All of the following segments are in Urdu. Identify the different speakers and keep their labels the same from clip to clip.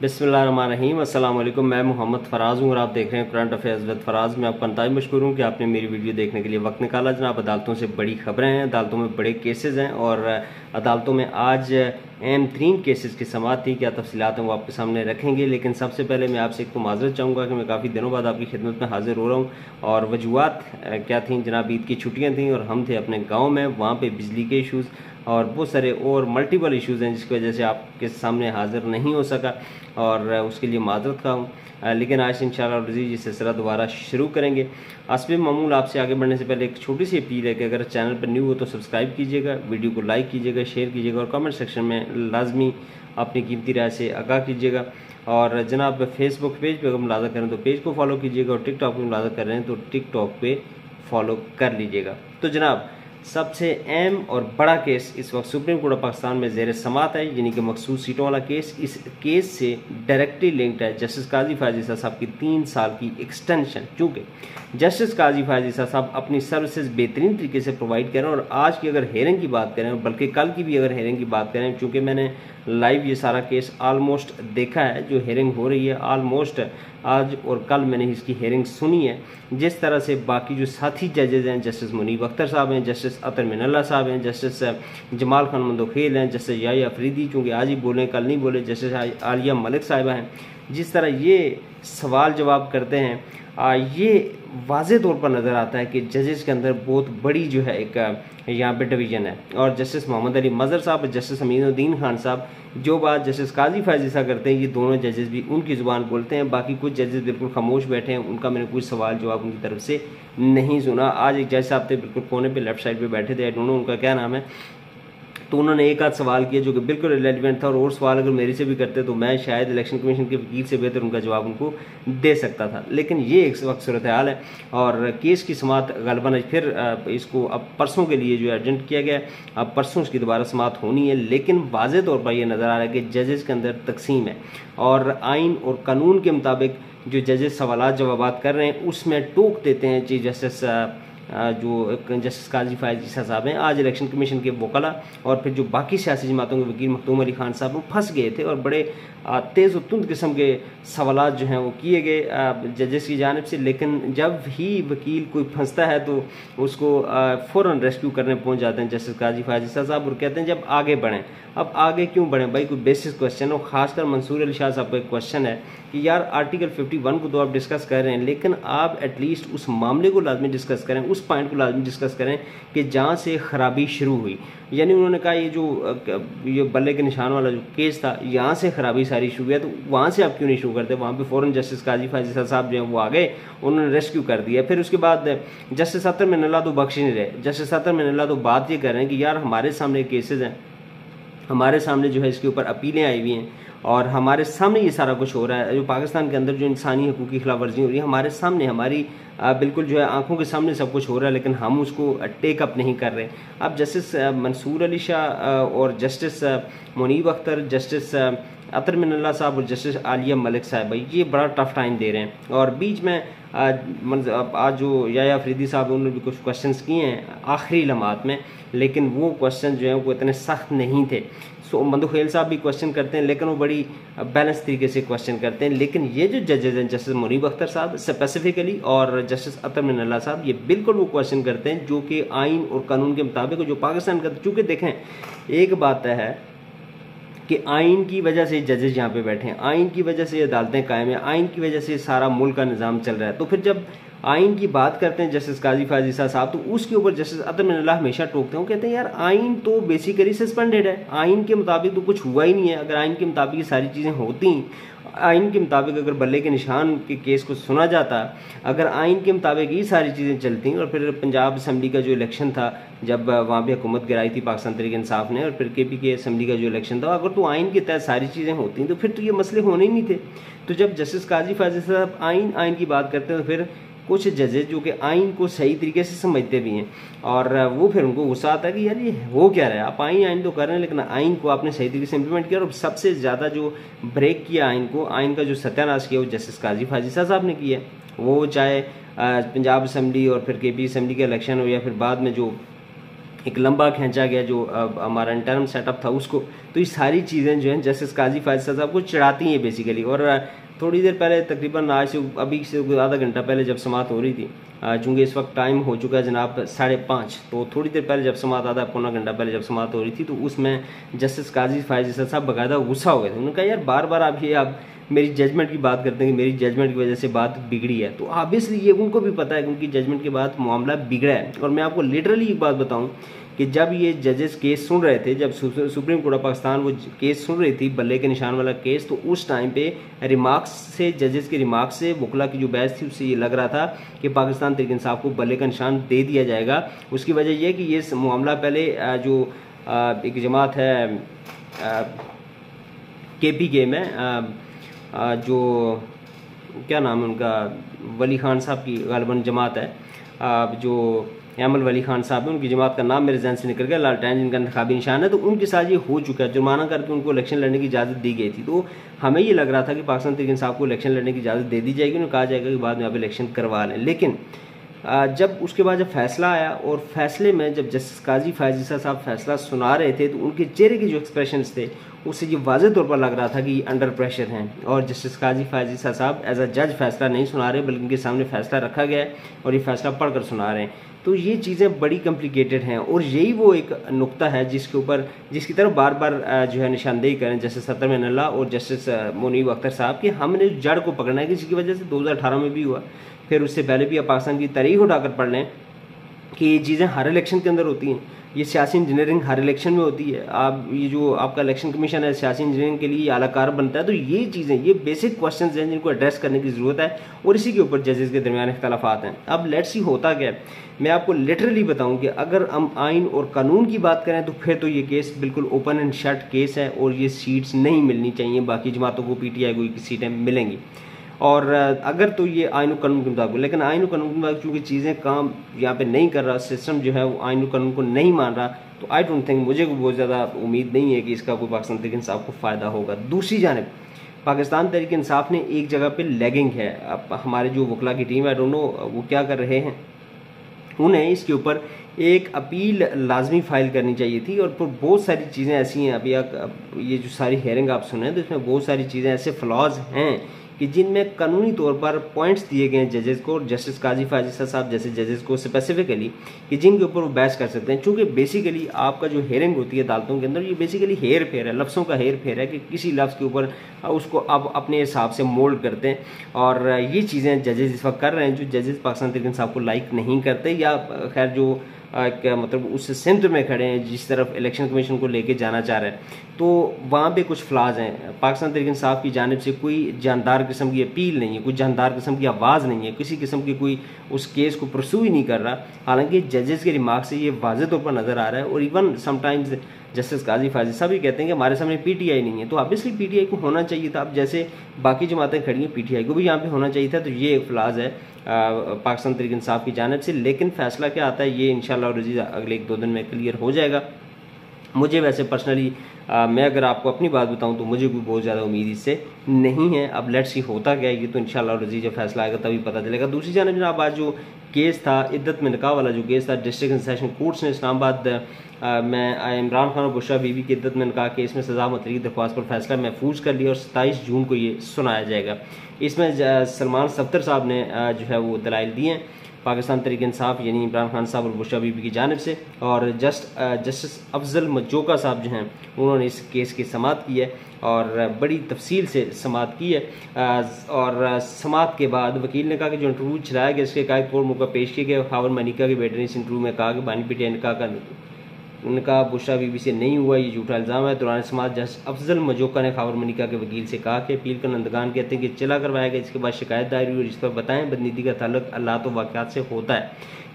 Speaker 1: بسم اللہ الرحمن الرحیم۔ السلام علیکم، میں محمد فراز ہوں اور آپ دیکھ رہے ہیں کرنٹ افیئرز ود فراز میں آپ کا انتہائی مشکور ہوں کہ آپ نے میری ویڈیو دیکھنے کے لیے وقت نکالا۔ جناب، عدالتوں سے بڑی خبریں ہیں، عدالتوں میں بڑے کیسز ہیں اور عدالتوں میں آج اہم ترین کیسز کی سماعت تھی، کیا تفصیلات ہیں وہ آپ کے سامنے رکھیں گے؟ لیکن سب سے پہلے میں آپ سے ایک تو معذرت چاہوں گا کہ میں کافی دنوں بعد آپ کی خدمت میں حاضر ہو رہا ہوں۔ اور وجوہات کیا تھیں؟ جناب عید کی چھٹیاں تھیں اور ہم تھے اپنے گاؤں میں، وہاں پہ بجلی کے ایشوز اور بہت سارے اور ملٹیپل ایشوز ہیں جس کی وجہ سے آپ کے سامنے حاضر نہیں ہو سکا۔ اور اس کے لیے معذرت کا ہوں۔ لیکن آج ان شاء اللہ رضی یہ جی سلسلہ دوبارہ شروع کریں گے۔ اسب معمول آپ سے آگے بڑھنے سے پہلے ایک چھوٹی سی اپیل ہے کہ اگر چینل پر نیو ہو تو سبسکرائب کیجیے گا، ویڈیو کو لائک کیجیے گا، شیئر کیجیے گا اور کامنٹ سیکشن میں لازمی اپنی قیمتی رائے سے آگاہ کیجیے گا۔ اور جناب فیس بک پیج پہ اگر ملازہ کریں تو پیج کو فالو کیجیے گا اور ٹک ٹاک پہ ملازہ کر رہے ہیں تو ٹک ٹاک پہ فالو کر لیجیے گا۔ تو جناب سب سے اہم اور بڑا کیس اس وقت سپریم کورٹ آف پاکستان میں زیر سماعت ہے یعنی کہ مخصوص سیٹوں والا کیس۔ اس کیس سے ڈائریکٹلی لنکڈ ہے جسٹس قاضی فائزی صاحب کی تین سال کی ایکسٹینشن چونکہ جسٹس قاضی فائزی صاحب اپنی سروسز بہترین طریقے سے پرووائڈ کریں اور آج کی اگر ہیرنگ کی بات کریں، بلکہ کل کی بھی اگر ہیرنگ کی بات کریں، چونکہ میں نے لائیو یہ سارا کیس آلموسٹ دیکھا ہے، جو ہیرنگ ہو رہی ہے آلموسٹ آج اور کل میں نے اس کی ہیرنگ سنی ہے۔ جس طرح سے باقی جو ساتھی ججز ہیں، جسٹس منیب اختر صاحب ہیں، جسٹس عطر من اللہ صاحب ہیں، جسٹس جمال خان مندوخیل ہیں، جسٹس یائی افریدی چونکہ آج ہی بولیں، کل نہیں بولے جسٹس عالیہ ملک صاحبہ ہیں۔ جس طرح یہ سوال جواب کرتے ہیں یہ واضح طور پر نظر آتا ہے کہ ججز کے اندر بہت بڑی جو ہے ایک یہاں پہ ڈویژن ہے۔ اور جسٹس محمد علی مظہر صاحب اور جسٹس امین الدین خان صاحب، جو بات جسٹس قاضی فائزی صاحب کرتے ہیں، یہ دونوں ججز بھی ان کی زبان بولتے ہیں۔ باقی کچھ ججز بالکل خاموش بیٹھے ہیں۔ ان کا میں نے کوئی سوال جواب ان کی طرف سے نہیں سنا۔ آج ایک جج صاحب تھے، بالکل کونے پہ لیفٹ سائڈ پہ بیٹھے تھے۔ دونوں ان کا کیا نام ہے۔ تو انہوں نے ایک آدھ سوال کیا جو کہ بالکل ریلیونٹ تھا اور اور سوال اگر میری سے بھی کرتے تو میں شاید الیکشن کمیشن کے وکیل سے بہتر ان کا جواب ان کو دے سکتا تھا۔ لیکن یہ ایک وقت صورتحال ہے اور کیس کی سماعت غالباً پھر اس کو اب پرسوں کے لیے جو ایڈجنٹ کیا گیا اب پرسوں اس کی دوبارہ سماعت ہونی ہے، لیکن واضح طور پر یہ نظر آ رہا ہے کہ ججز کے اندر تقسیم ہے اور آئین اور قانون کے مطابق جو ججز سوالات، جوابات کر رہے ہیں، اس میں ٹوک دیتے ہیں چیف جسٹس جو جسٹس قاضی فائز صاحب ہیں، آج الیکشن کمیشن کے وکلا اور پھر جو باقی سیاسی جماعتوں کے وکیل مختوم علی خان صاحب وہ پھنس گئے تھے اور بڑے تیز و تند قسم کے سوالات جو ہیں وہ کیے گئے ججز کی جانب سے۔ لیکن جب ہی وکیل کوئی پھنستا ہے تو اس کو فوراً ریسکیو کرنے پہنچ جاتے ہیں جسٹس قاضی فائز صاحب اور کہتے ہیں جب آگے بڑھیں۔ اب آگے کیوں بڑھیں؟ بھائی، کوئی بیسس کوشچن ہو خاص کر منصور علی شاہ صاحب کا ایک کوشچن ہے کہ یار آرٹیکل 51 کو تو آپ ڈسکس کر رہے ہیں، لیکن آپ ایٹ لیسٹ اس معاملے کو لازمی ڈسکس کریں۔ اس اس پوائنٹ کو لازمی ڈسکس کریں کہ جہاں سے خرابی شروع ہوئی۔ یعنی انہوں نے کہا یہ جو، یہ بلے کے نشان والا جو کیس تھا، یہاں سے خرابی ساری شروع ہے، تو وہاں سے آپ کیوں نہیں شروع کرتے؟ وہاں پہ فوراً جسٹس قاضی فاضی صاحب جو ہیں، وہ آ گئے، انہوں نے ریسکیو کر دیا۔ پھر اس کے بعد جسٹس ستر میں اللہ تو بخش نہیں رہے۔ جسٹس ستر میں اللہ تو بات یہ کر رہے ہیں کہ یار ہمارے سامنے کیسز ہیں۔ ہمارے سامنے جو ہے اس کے اوپر اپیلیں آئی ہوئی ہیں اور ہمارے سامنے یہ سارا کچھ ہو رہا ہے۔ جو پاکستان کے اندر جو انسانی حقوق کی خلاف ورزی ہو رہی ہے، ہمارے سامنے، ہماری بالکل جو ہے آنکھوں کے سامنے سب کچھ ہو رہا ہے، لیکن ہم اس کو ٹیک اپ نہیں کر رہے۔ اب جسٹس منصور علی شاہ اور جسٹس منیب اختر، جسٹس عطر من اللہ صاحب اور جسٹس عالیہ ملک صاحب یہ بڑا ٹف ٹائم دے رہے ہیں۔ اور بیچ میں آج جو یا فریدی صاحب، انہوں نے بھی کچھ کوشچنس کیے ہیں آخری لمحات میں، لیکن وہ کوشچن جو ہیں وہ اتنے سخت نہیں تھے۔ سو مندو خیل صاحب بھی کوشچن کرتے ہیں، لیکن وہ بڑی بیلنس طریقے سے کوشچن کرتے ہیں۔ لیکن یہ جو ججز ہیں جسٹس منیب اختر صاحب اسپیسیفکلی اور جسٹس عطر من اللہ صاحب، یہ بالکل وہ کوشچن کرتے ہیں جو کہ آئین اور قانون کے مطابق جو پاکستان کا، چونکہ دیکھیں، ایک بات ہے کہ آئین کی وجہ سے ججز یہاں پہ بیٹھے ہیں، آئین کی وجہ سے عدالتیں قائم ہیں، آئین کی وجہ سے سارا ملک کا نظام چل رہا ہے۔ تو پھر جب آئین کی بات کرتے ہیں جسٹس قاضی فاضی صاحب، تو اس کے اوپر جسٹس عدم اللہ ہمیشہ ٹوکتے ہیں۔ وہ کہتے ہیں، یار، آئین تو بیسیکلی سسپینڈیڈ ہے۔ آئین کے مطابق تو کچھ ہوا ہی نہیں ہے۔ اگر آئین کے مطابق یہ ساری چیزیں ہوتی ہیں آئین کے مطابق اگر بلے کے نشان کے کیس کو سنا جاتا، اگر آئین کے مطابق یہ ساری چیزیں چلتی اور پھر پنجاب اسمبلی کا جو الیکشن تھا، جب وہاں پہ حکومت گرائی تھی پاکستان تحریک انصاف نے اور پھر کے پی کے اسمبلی کا جو الیکشن تھا، اگر تو آئین کے تحت ساری چیزیں ہوتی ہیں تو پھر تو یہ مسئلے ہونے ہی نہیں تھے۔ تو جب جسٹس قاضی فاضل صاحب آئین آئین کی بات کرتے ہیں تو پھر کچھ ججز جو کہ آئین کو صحیح طریقے سے سمجھتے بھی ہیں اور وہ پھر ان کو غصہ آتا ہے کہ یار یہ ہو کیا رہا ہے؟ آپ آئین آئین تو کر رہے ہیں لیکن آئین کو آپ نے صحیح طریقے سے امپلیمنٹ کیا اور سب سے زیادہ جو بریک کیا آئین کو، آئین کا جو ستیہ ناش کیا، وہ جسٹس قاضی فاضی صاحب نے کیا ہے۔ وہ چاہے پنجاب اسمبلی اور پھر کے پی اسمبلی کا الیکشن ہو یا پھر بعد میں جو ایک لمبا کھینچا گیا جو ہمارا انٹرم سیٹ اپ تھا اس کو۔ تو یہ ساری چیزیں جو ہیں جسٹس قاضی فائز صاحب کو چڑھاتی ہیں بیسیکلی اور تھوڑی دیر پہلے تقریباً آج سے ابھی سے آدھا گھنٹہ پہلے جب سماعت ہو رہی تھی چونکہ اس وقت ٹائم ہو چکا ہے جناب ساڑھے پانچ، تو تھوڑی دیر پہلے جب سماعت، آدھا پونا گھنٹہ پہلے جب سماعت ہو رہی تھی، تو اس میں جسٹس قاضی فائز صاحب باقاعدہ غصہ ہو گئے تھے۔ انہوں نے کہا، یار، بار بار آپ یہ، آپ میری ججمنٹ کی بات کرتے ہیں کہ میری ججمنٹ کی وجہ سے بات بگڑی ہے۔ تو آبویسلی یہ ان کو بھی پتہ ہے کہ ان کی ججمنٹ کے بعد معاملہ بگڑا ہے۔ اور میں آپ کو لیٹرلی ایک بات بتاؤں کہ جب یہ ججز کیس سن رہے تھے، جب سپریم کورٹ آف پاکستان وہ کیس سن رہی تھی، بلے کے نشان والا کیس تو اس ٹائم پہ ریمارکس سے ججز کے ریمارکس سے وکلا کی جو بحث تھی، اس سے یہ لگ رہا تھا کہ پاکستان تحریک انصاف کو بلے کا نشان دے دیا جائے گا۔ اس کی وجہ یہ کہ یہ معاملہ پہلے جو ایک جماعت ہے کے پی کے میں جو کیا نام ہے ان کا، ولی خان صاحب کی غالباً جماعت ہے جو ایمل ولی خان صاحب ہیں، ان کی جماعت کا نام میرے ذہن سے نکل گیا لالٹین جن کا انتخابی نشان ہے۔ تو ان کے ساتھ یہ ہو چکا ہے، جرمانہ کر کے ان کو الیکشن لڑنے کی اجازت دی گئی تھی۔ تو ہمیں یہ لگ رہا تھا کہ پاکستان تحریک صاحب کو الیکشن لڑنے کی اجازت دے دی جائے گی انہیں کہا جائے گا کہ بعد میں آپ الیکشن کروا لیں۔ لیکن جب اس کے بعد جب فیصلہ آیا اور فیصلے میں جب جسٹس قاضی فائزیسہ صاحب فیصلہ سنا رہے تھے، تو ان کے چہرے کے جو ایکسپریشنس تھے، اس سے یہ واضح طور پر لگ رہا تھا کہ یہ انڈر پریشر ہیں۔ اور جسٹس قاضی فائزیسہ صاحب ایز اے جج فیصلہ نہیں سنا رہے، بلکہ ان کے سامنے فیصلہ رکھا گیا ہے اور یہ فیصلہ پڑھ کر سنا رہے ہیں۔ تو یہ چیزیں بڑی کمپلیکیٹڈ ہیں اور یہی وہ ایک نقطہ ہے جس کے اوپر جس کی طرف بار بار جو ہے نشاندہی کریں جیسے ستر مین اللہ اور جسٹس منیب اختر صاحب کہ ہم نے جڑ کو پکڑنا ہے جس کی وجہ سے دو ہزار اٹھارہ میں بھی ہوا۔ پھر اس سے پہلے بھی آپ پاکستان کی تاریخ اٹھا کر پڑھ لیں۔ کہ یہ چیزیں ہر الیکشن کے اندر ہوتی ہیں۔ یہ سیاسی انجینئرنگ ہر الیکشن میں ہوتی ہے۔ آپ یہ جو آپ کا الیکشن کمیشن ہے، سیاسی انجینئرنگ کے لیے اعلیٰ کار بنتا ہے، تو یہ چیزیں، یہ بیسک کوشچنز ہیں جن کو ایڈریس کرنے کی ضرورت ہے اور اسی کے اوپر ججز کے درمیان اختلافات ہیں۔ اب لیٹس ہی ہوتا کیا ہے۔ میں آپ کو لیٹرلی بتاؤں کہ اگر ہم آئین اور قانون کی بات کریں تو پھر تو یہ کیس بالکل اوپن اینڈ شٹ کیس ہے اور یہ سیٹس نہیں ملنی چاہیے، باقی جماعتوں کو پی ٹی آئی کو سیٹیں ملیں گی۔ اور اگر تو یہ آئین و قانون کے مطابق، لیکن آئین و قانون کے مطابق چونکہ چیزیں کام یہاں پہ نہیں کر رہا سسٹم جو ہے وہ آئین و قانون کو نہیں مان رہا، تو آئی ڈونٹ تھنک مجھے بہت زیادہ امید نہیں ہے کہ اس کا کوئی پاکستان تحریک انصاف کو فائدہ ہوگا۔ دوسری جانب، پاکستان تحریک انصاف نے ایک جگہ پہ لیگنگ ہے۔ اب ہمارے جو وکلا کی ٹیم ہے نو وہ کیا کر رہے ہیں؟ انہیں اس کے اوپر ایک اپیل لازمی فائل کرنی چاہیے تھی اور بہت ساری چیزیں ایسی ہیں۔ ابھی یہ جو ساری ہیئرنگ آپ سنیں تو اس میں بہت ساری چیزیں ایسے فلاز ہیں کہ جن میں قانونی طور پر پوائنٹس دیے گئے ہیں ججز کو جسٹس قاضی فاضی صاحب جیسے ججز کو اسپیسیفکلی کہ جن کے اوپر وہ بحث کر سکتے ہیں۔ چونکہ بیسیکلی آپ کا جو ہیئرنگ ہوتی ہے عدالتوں کے اندر، یہ بیسیکلی ہیئر پھیر ہے، لفظوں کا ہیئر پھیر ہے کہ کسی لفظ کے اوپر اس کو آپ اپنے حساب سے مولڈ کرتے ہیں۔ اور یہ چیزیں ججز اس وقت کر رہے ہیں جو ججز پاکستان ترکن صاحب کو لائک نہیں کرتے یا خیر جو مطلب اس سمت میں کھڑے ہیں جس طرف الیکشن کمیشن کو لے کے جانا چاہ رہے ہیں۔ تو وہاں پہ کچھ فلاز ہیں۔ پاکستان تحریک انصاف کی جانب سے کوئی جاندار قسم کی اپیل نہیں ہے، کوئی جاندار قسم کی آواز نہیں ہے۔ کسی قسم کی کوئی اس کیس کو پرسو ہی نہیں کر رہا۔ حالانکہ ججز کے ریمارک سے یہ واضح طور پر نظر آ رہا ہے اور ایون سم ٹائمز جسٹس قاضی فاضی صاحب بھی کہتے ہیں کہ ہمارے سامنے پی ٹی آئی نہیں ہے۔ تو آبویسلی پی ٹی آئی کو ہونا چاہیے تھا۔ اب جیسے باقی جماعتیں کھڑی ہیں، پی ٹی آئی کو بھی یہاں پہ ہونا چاہیے تھا۔ تو یہ ایک فلاز ہے پاکستان تحریک انصاف کی جانب سے۔ لیکن فیصلہ کیا آتا ہے، یہ انشاءاللہ اور رضی اگلے ایک دو دن میں کلیئر ہو جائے گا۔ مجھے ویسے پرسنلی میں اگر آپ کو اپنی بات بتاؤں تو مجھے کوئی بہت زیادہ امید اس سے نہیں ہے۔ اب لیٹس ہی ہوتا کیا یہ تو انشاءاللہ اور رضی جب فیصلہ آئے گا تبھی پتہ چلے گا۔ دوسری جانب جناب، آج جو کیس تھا عدت میں نکاح والا جو کیس تھا ڈسٹرکٹ سیشن کورٹس نے اسلام آباد میں عمران خان اور بشرا بی بی کی عدت میں نکاح کیس میں سزا متعلق درخواست پر فیصلہ محفوظ کر لیا اور ستائیس جون کو یہ سنایا جائے گا۔ اس میں uh, سلمان صفتر صاحب نے uh, جو ہے وہ دلائل دیے ہیں۔ پاکستان تحریک انصاف یعنی عمران خان صاحب اور بشرا بی بی کی جانب سے اور جسٹ جسٹس افضل مجوکا صاحب جو ہیں، انہوں نے اس کیس کی سماعت کی ہے اور بڑی تفصیل سے سماعت کی ہے۔ اور سماعت کے بعد وکیل نے کہا کہ جو انٹرویو چلایا گیا، اس کے قائد کور موقع پیش کیا گیا خاور منیکا کے بیٹے نے اس انٹرویو میں کہا کہ بانی پیٹیا نے کہا کہ ان کا بشرا بی بی سے نہیں ہوا، یہ جھوٹا الزام ہے۔ دوران سماعت جس افضل مجوکا نے خاور منیکا کے وکیل سے کہا کہ اپیل کا نندگان کہتے ہیں کہ چلا کروایا گیا، اس کے بعد شکایت دائر ہوئی اور اس پر بتائیں، بدنیتی کا تعلق اللہ تو واقعات سے ہوتا ہے۔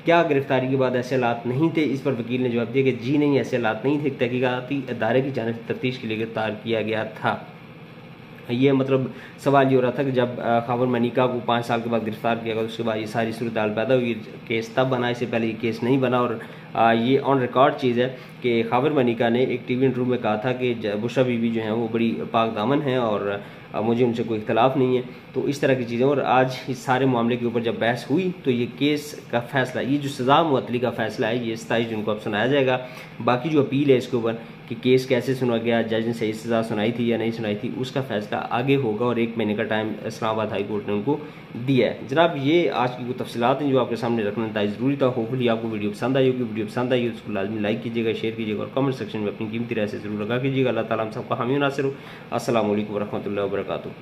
Speaker 1: کیا گرفتاری کے بعد ایسے حالات نہیں تھے؟ اس پر وکیل نے جواب دیا کہ جی نہیں، ایسے حالات نہیں تھے۔ تحقیقاتی ادارے کی جانب تفتیش کے لیے گرفتار کیا گیا تھا۔ یہ مطلب سوال یہ ہو رہا تھا کہ جب خاور منیکا کو پانچ سال کے بعد گرفتار کیا گیا، اس کے بعد یہ ساری صورتحال پیدا ہوئی کیس تب بنا، اس سے پہلے یہ کیس نہیں بنا، اور یہ آن ریکارڈ چیز ہے کہ خاور منیکا نے ایک ٹی وی انٹرویو میں کہا تھا کہ بشرا بی بی جو ہیں وہ بڑی پاک دامن ہیں، اور مجھے ان سے کوئی اختلاف نہیں ہے۔ تو اس طرح کی چیزیں، اور آج اس سارے معاملے کے اوپر جب بحث ہوئی، تو یہ کیس کا فیصلہ، یہ جو سزا معطلی کا فیصلہ ہے، یہ ستائیس جن کو اب سنایا جائے گا۔ باقی جو اپیل ہے اس کے اوپر کہ کیس کیسے سنا گیا، جج نے صحیح سزا سنائی تھی یا نہیں سنائی تھی، اس کا فیصلہ آگے ہوگا اور ایک مہینے کا ٹائم اسلام آباد ہائی کورٹ نے ان کو دیا ہے۔ جناب، یہ آج کی کچھ تفصیلات ہیں جو آپ کے سامنے رکھنا تھا ضروری تھا۔ ہوپ آپ کو ویڈیو پسند آئی ہوگی۔ ویڈیو پسند آئی اس کو لازمی لائک کیجیے گا شیئر کیجیے گا اور کمنٹ سیکشن میں اپنی قیمتی رائے سے ضرور لگا کیجیے گا۔ اللہ تعالیٰ ہم سب کا حامی ناصر ہو۔ السلام علیکم ورحمۃ اللہ وبرکاتہ۔